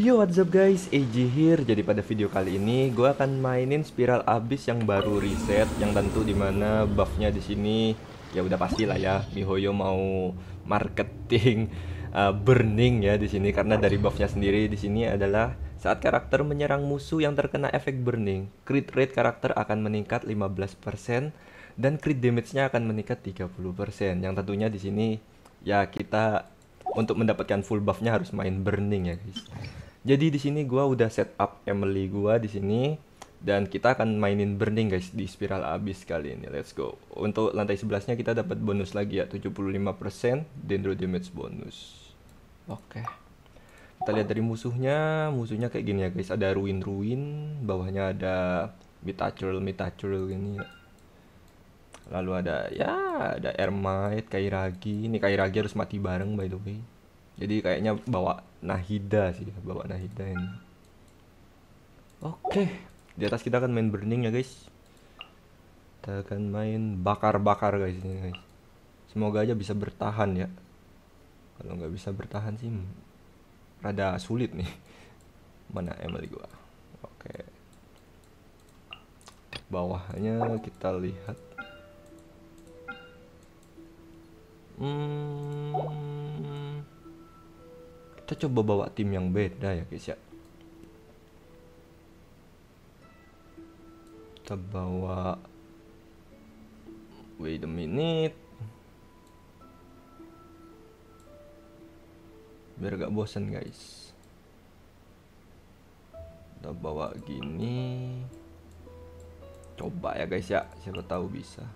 Yo what's up guys, AJ here. Jadi pada video kali ini gue akan mainin Spiral Abyss yang baru reset, yang tentu di mana buffnya di sini ya udah pasti lah ya. Mihoyo mau marketing uh, burning ya di sini karena dari buffnya sendiri di sini adalah saat karakter menyerang musuh yang terkena efek burning, crit rate karakter akan meningkat 15% dan crit damage-nya akan meningkat 30%. Yang tentunya di sini ya kita untuk mendapatkan full buffnya harus main burning ya guys. Jadi di sini gua udah setup Emily gua di sini dan kita akan mainin burning guys di spiral abyss kali ini. Let's go. Untuk lantai 11-nya kita dapat bonus lagi ya 75% dendro damage bonus. Oke. Kita lihat dari musuhnya, musuhnya kayak gini ya guys. Ada ruin-ruin, bawahnya ada mitachurl mitachurl ini ya. Lalu ada ya ada Ermite, Kairagi. Ini Kairagi harus mati bareng by the way. Jadi kayaknya bawa Nahida sih, bawa Nahida ini. Oke, di atas kita akan main burning ya guys. Kita akan main bakar-bakar guys ini guys. Semoga aja bisa bertahan ya. Kalau nggak bisa bertahan sih, rada sulit nih. Mana Emily gua? Oke. Bawahnya kita lihat. Hmm, kita coba bawa tim yang beda ya guys ya. Kita bawa wait a minute. Biar gak bosan guys. Kita bawa gini. Coba ya guys ya. Siapa tahu bisa.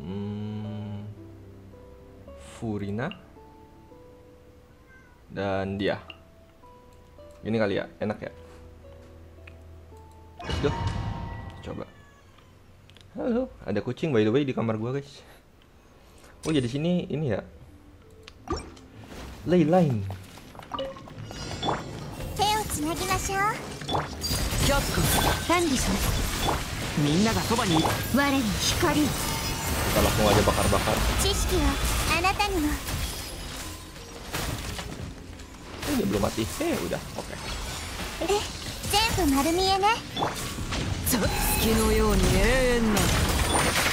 Hmm, Furina dan dia. Ini kali ya, enak ya. Let's go. Coba. Halo, ada kucing by the way di kamar gua, guys. Oh, jadi sini ini ya. Ley line. Kita langsung aja bakar-bakar aja belum mati. Eh, udah. Oke. Okay.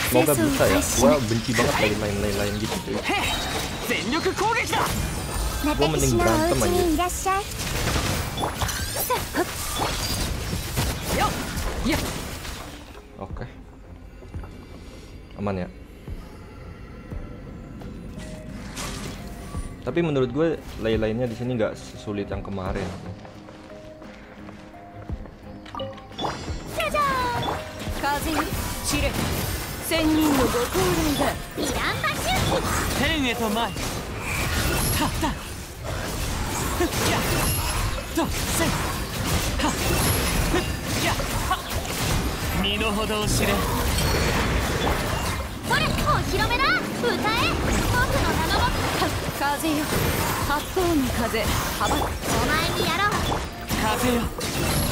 Semoga bisa ya. Gua benci banget dari main-main lain gitu cuy. Mending berantem aja. Oke. Okay. Aman ya. Tapi menurut gue lay lainnya di sini nggak sulit yang kemarin お披露目だ。歌え。僕の名の風よ。八方に風。羽ばお前にやろう。風よ。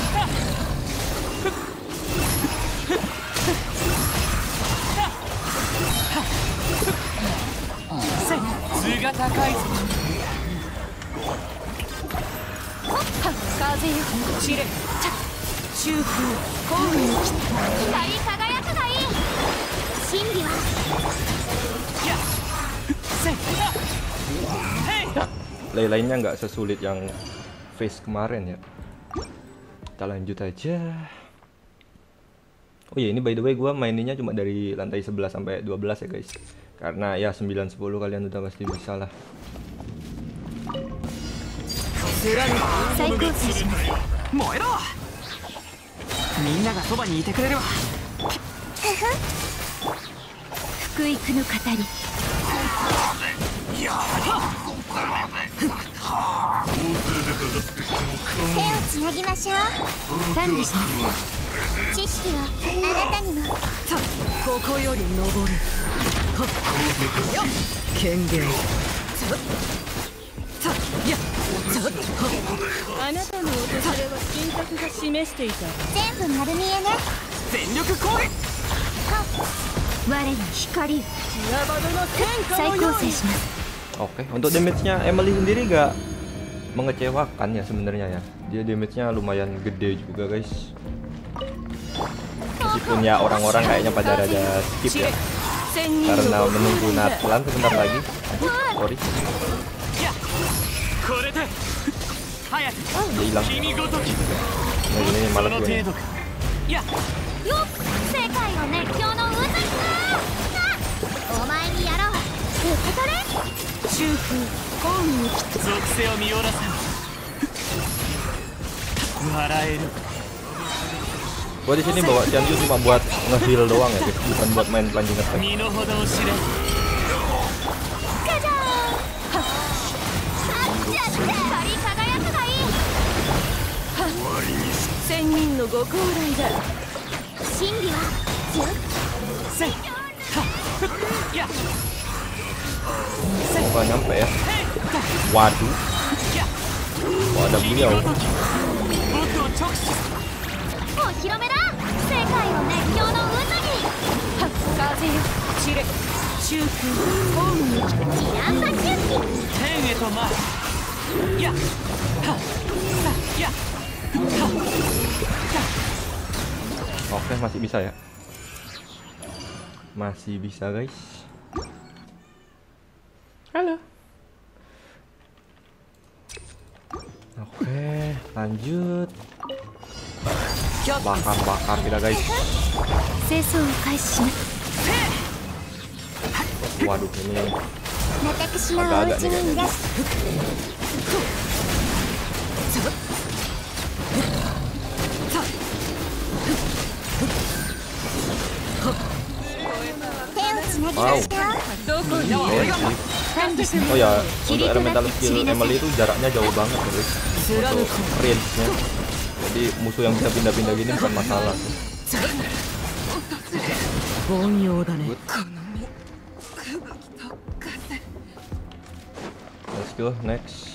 Lay lainnya nggak sesulit yang face kemarin ya. Kita lanjut aja. Oh iya ini by the way gue maininnya cuma dari lantai 11 sampai 12 ya guys. Karena ya 9 10 kalian udah pasti bisa lah 手をつなぎましょう何ですか知識はあなたにもここより登る権限あなたの訪れは金閣が示していた全部。丸見えね全力攻撃我に光よ最高生します Oke, okay. untuk damage-nya Emily sendiri gak mengecewakan ya sebenarnya ya. Dia damage-nya lumayan gede juga, guys. Meskipun ya orang-orang kayaknya pada ada skip ya. Karena menunggu Natlan sebentar lagi. Sorry. Dia hilang. Nah, ini malah gue ya. nih. 度かいやよっ世界を熱狂の渦にさあお前にやろう受け取れ中風ホームに来属性を見下らせ笑える Gua di sini bawa Xianyu cuma buat nge-heal doang ya guys, bukan buat main plunging attack. 身の程を知れガジャー bakal nyampe ya waduh oh ada beliau Oke, okay, masih bisa ya. Masih bisa, guys. Halo. Oke, lanjut. Bakar-bakar kita, guys. 清掃を開始します Waduh, ini 私のお家 Oh ya, untuk elemental skill Emily itu jaraknya jauh banget guys. Untuk range-nya. Jadi musuh yang bisa pindah-pindah gini bukan masalah. Good. Let's go next.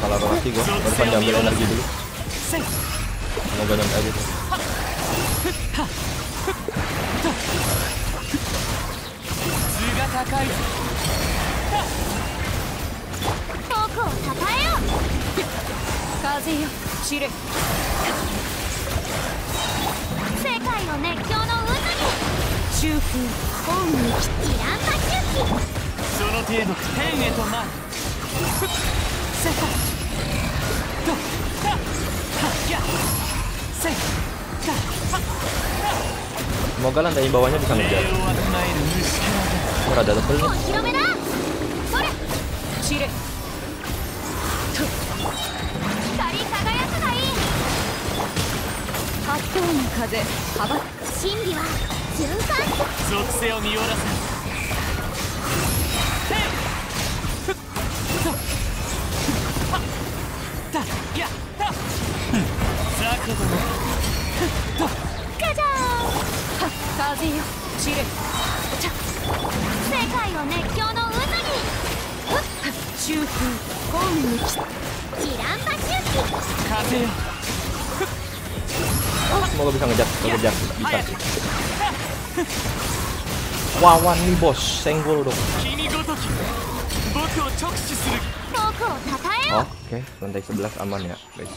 Kalah lagi gue, harus ambil energi dulu. Mau gak aja tuh. が高い。僕をたたえよ風よ。知れ世界の熱狂の渦に。中空本にイランバ球期その程度天へと前世界。Semoga lantai bawahnya bisa 礼 ngejar. をわきまえる虫けらだ Ini rada tebel お nih. 披 風よ散れーン世界を熱狂の渦中風ホームに来にジランパ周期風よ Semoga bisa ngejar, bisa ngejar. Bisa. 早く Wawan nih bos, senggol dong. 君ごとき僕を直視する僕をたたえよ Oke, lantai 11 aman ya, guys.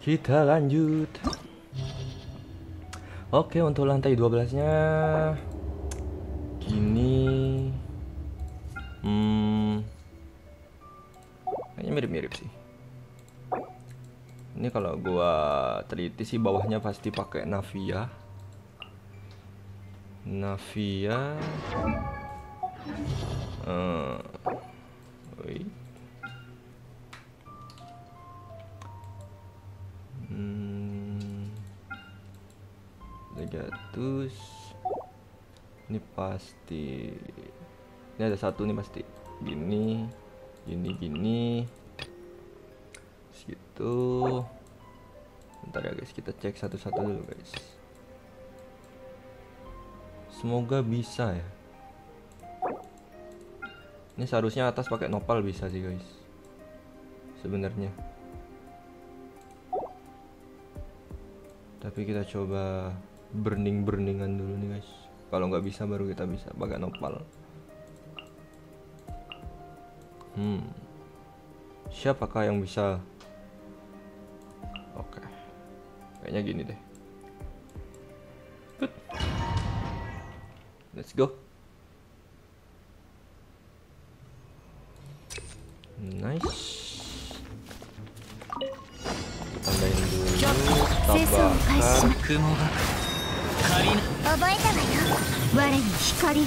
Kita lanjut. Oke, untuk lantai 12-nya gini. Hmm. Kayaknya mirip-mirip sih. Ini kalau gua teliti sih bawahnya pasti pakai Navia. Navia. Eh, wait. 300 ini pasti. Ini ada satu nih pasti. Gini gini gini. Situ bentar ya guys. Kita cek satu-satu dulu guys. Semoga bisa ya. Ini seharusnya atas pakai nopal bisa sih guys. Sebenarnya. Tapi kita coba burning burningan dulu nih guys. Kalau nggak bisa baru kita bisa pakai nopal. Hmm. Siapakah yang bisa? Oke. Okay. kayaknya gini deh. Good. let's go. Nice. Tambahin dulu. Tambahkan. 覚えたわよ我に光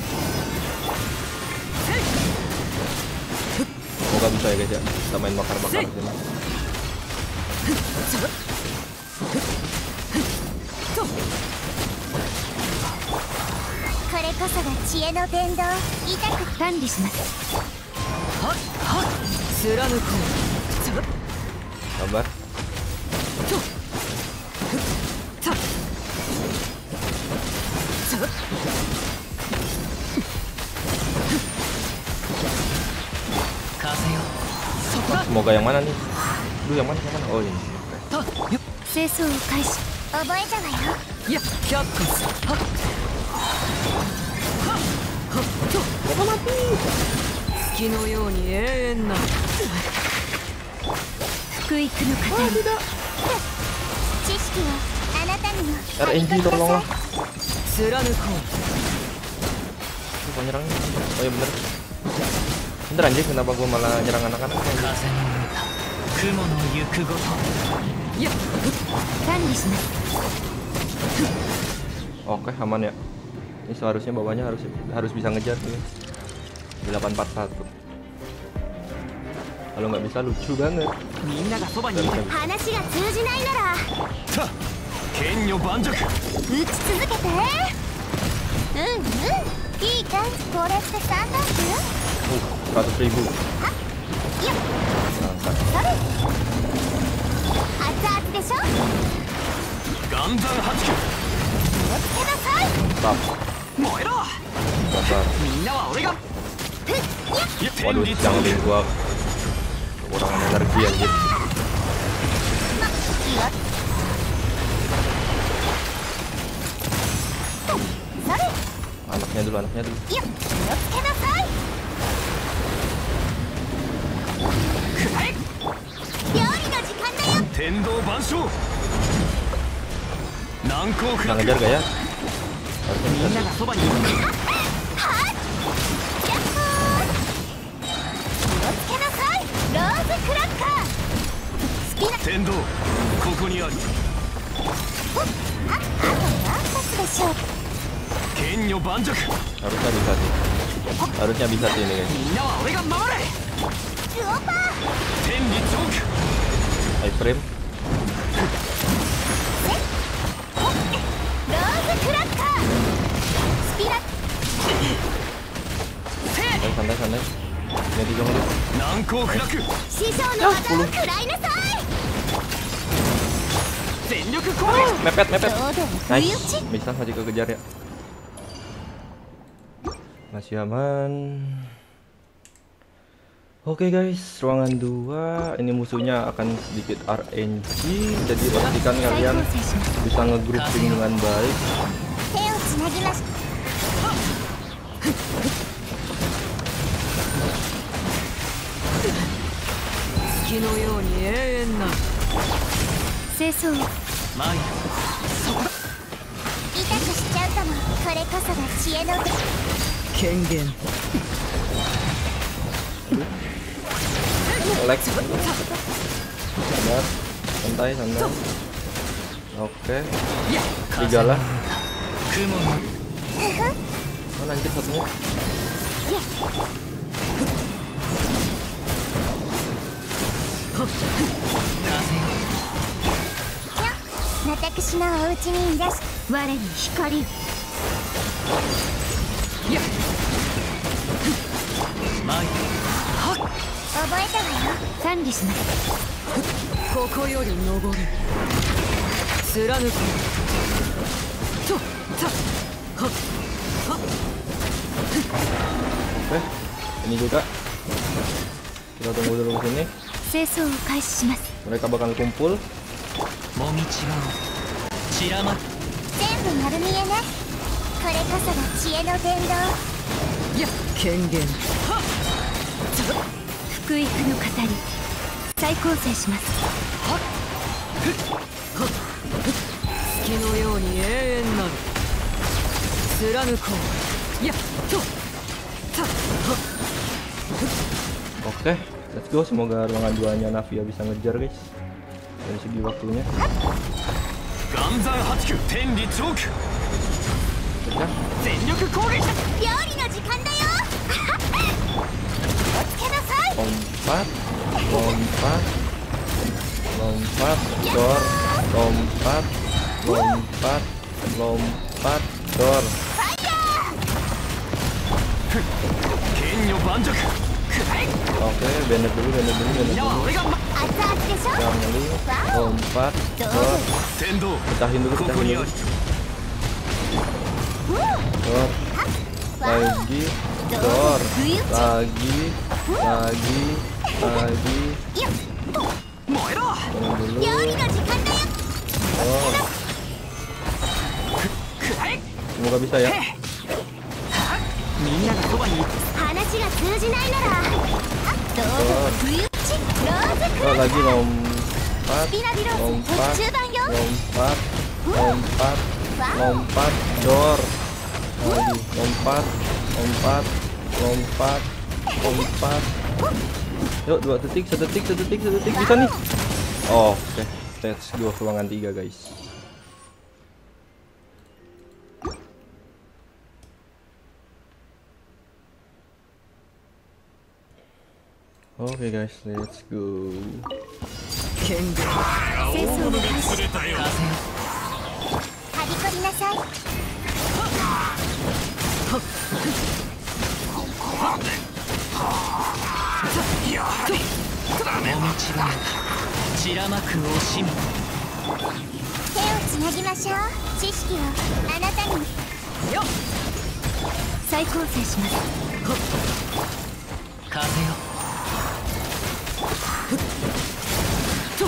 これこそが知恵の弁当痛く管理しますはっはっスラムコーン semoga yang mana nih? Lu yang mana? Yang mana? Oh ini. Kenapa mati? Kino yoni een ya? Ya, ya, ya, ya, ya, ya, ya, ya, ya, ya, ya, ya, ya, ya, ya, ya, ya bener. Bener anjir kenapa gua malah nyerang anak-anak? 雲の行くごといや管理します Oke aman ya Ini seharusnya bawahnya harus harus bisa ngejar nih 841 Kalau nggak bisa lucu banget みんな 暗算八九気をつけなさい燃えろみんなは俺が Waduh, jangan bikin gua orang energi anjir. Anaknya dulu, anaknya dulu. Tendou Bansho! 気をつけなさいくらえ料理の時間だよ天道万象難攻不 Bisa 落 ngejar gak ya? Harusnya みん bisa ながそばにいるヤッホー気をつけなさいローズクラッカー好きな天道ここにあるああと何発でしょう剣女盤石 Harusnya bisa sih Harusnya bisa sih ini guys み mepet mepet. Nice. Bisa maju kekejar ya. Masih aman. Oke okay guys, ruangan 2 ini musuhnya akan sedikit RNG jadi pastikan kalian bisa ngegrouping dengan baik. Kengen. Olek Sabar Santai santai Oke Tiga lah Oh lanjut satunya 私のお家にいらし我に光参る覚え？たわよ管理しますここより登る貫くちょっとはっはっえ逃げたちょっと戻るわけね清掃を開始します。これかばかのコンポール？もみちがう散らま全部丸見えね。これこそが知恵の伝道いや権限。はっ！ちょっと福育の語り再構成しますはっふっ月のように永遠なる貫こうやっとたっ Oke, okay, let's go. Semoga ruangan duanya Navia bisa ngejar, guys. Dari segi waktunya. Ganzan 89, Tenri Choke. Pecah. 全力攻撃だ料理 lompat lompat lompat dor lompat lompat lompat dor Oke, banner dulu, banner dulu, banner dulu. kembali lompat, dor. Petahin dulu, petahin dulu. Dor. Lagi dor. Lagi lagi lagi. Semoga bisa ya? Oh, lagi lompat lompat lompat lompat lompat dor. Lagi lompat lompat, lompat, lompat. Yuk, dua detik, sedetik, sedetik, sedetik, bisa nih. Oh, Oke, let's go ruangan tiga guys. Oke guys, let's go. やはりダメお持ち場散らまく惜しみ。手をつなぎましょう。知識をあなたに。よ再構成します。風よ。ふっと。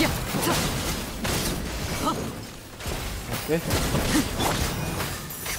やった。Oke,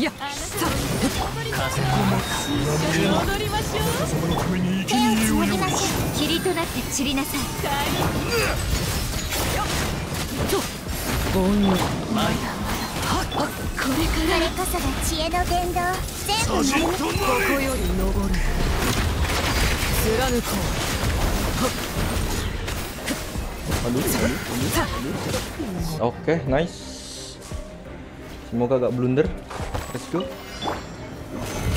やさ風こったりましょうをとなってりなさいと煩悩よ Oke, okay, nice. Semoga gak blunder. Let's go.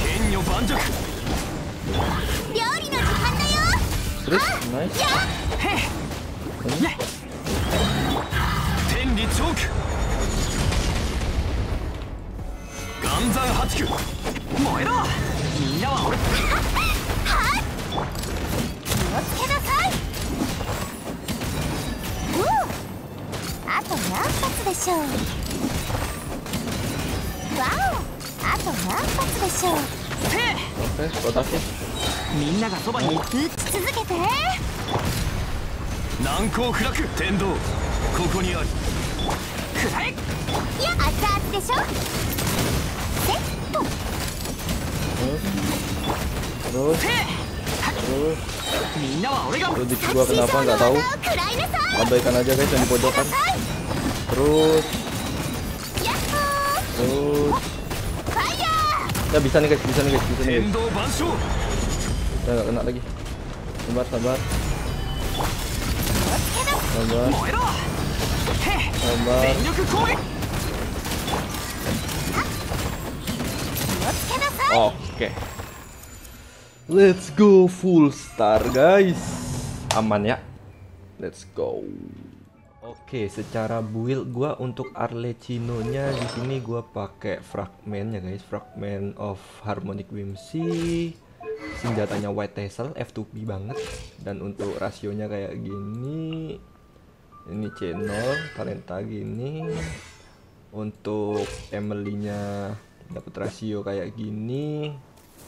剣女盤石。料理の時間だよ。Terus, nice. 天理チョーク岩山八九。燃えろ。みんなは俺。気をつけなさい。あと何発でしょうあと何発でしょうみんながそばに打ち続けて難攻不落天道ここにありくらえいや熱々でしょセットみんなは俺が Terus dikit gua kenapa nggak tahu. Abaikan aja guys yang dipojokan. Terus, Ya bisa nih guys, bisa nih guys, bisa nih guys. Kita nggak kena lagi. Sabar, sabar. Sabar. Sabar. Oke. Let's go full star guys. Aman ya. Let's go. Oke, secara build gua untuk Arlecchino-nya di sini gua pakai fragmen ya guys, fragment of harmonic whimsy. senjatanya White Tassel F2P banget. Dan untuk rasionya kayak gini ini C0 talenta gini. Untuk Emily-nya dapat rasio kayak gini.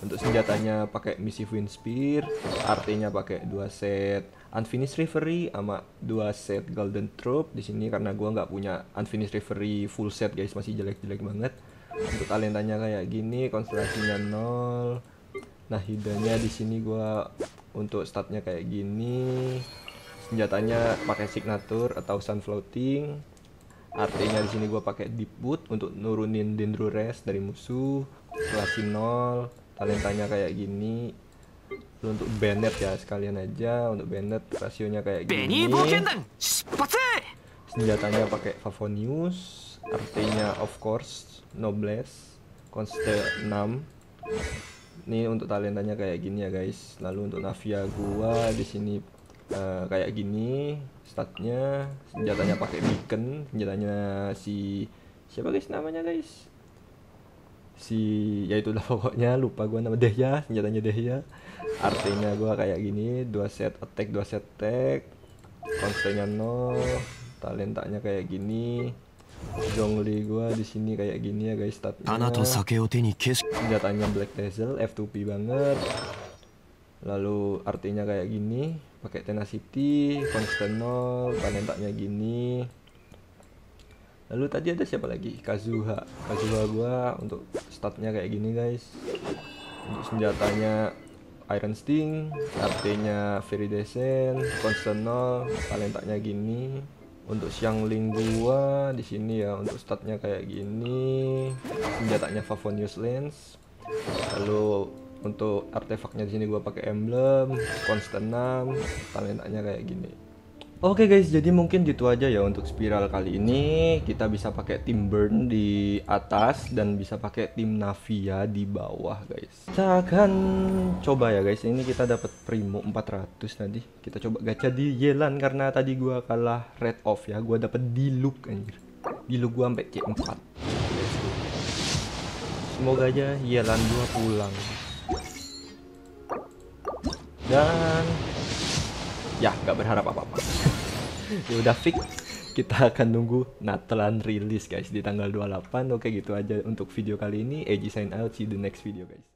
Untuk senjatanya pakai misi Wind Spear artinya pakai dua set Unfinished Reverie sama dua set Golden Troop. Di sini karena gua nggak punya Unfinished Reverie full set guys. Masih jelek-jelek banget. Untuk talentanya kayak gini konstelasinya nol. Nah hidanya di sini gua untuk statnya kayak gini. Senjatanya pakai signature atau sun floating. Artinya di sini gua pakai deep boot untuk nurunin dendro rest dari musuh. Kelas nol. Talentanya kayak gini untuk Bennett ya sekalian aja untuk Bennett rasionya kayak gini. Senjatanya pakai Favonius artinya of course Nobles Conste 6 ini untuk talentanya kayak gini ya guys. Lalu untuk Navia gua di sini uh, kayak gini statnya. Senjatanya pakai beacon senjatanya si siapa guys namanya guys? si ya itulah pokoknya lupa gue nama Dehya senjatanya Dehya. Artinya gue kayak gini dua set attack dua set attack. Konstennya nol talentanya kayak gini. Jongli gue di sini kayak gini ya guys statnya senjatanya Black diesel F2P banget. Lalu artinya kayak gini pakai tenacity konstan nol talentanya gini lalu tadi ada siapa lagi? Kazuha. Kazuha gua untuk statnya kayak gini guys. Untuk senjatanya Iron Sting artinya very decent constant nol talentanya gini. Untuk Xiangling gua di sini ya untuk statnya kayak gini. Senjatanya Favonius Lens lalu untuk artefaknya di sini gua pakai emblem constant 6 talentanya kayak gini Oke guys, jadi mungkin gitu aja ya untuk spiral kali ini. Kita bisa pakai tim burn di atas dan bisa pakai tim Navia di bawah guys. Kita akan coba ya guys. Ini kita dapat primo 400 tadi. Kita coba gacha di Yelan karena tadi gua kalah red off ya. Gua dapat Diluc anjir. Diluc gua sampai C4. Semoga aja Yelan 2 pulang. Dan ya nggak berharap apa-apa ya udah fix kita akan nunggu Natalan rilis guys di tanggal 28 oke gitu aja untuk video kali ini. Eji sign out. See you the next video guys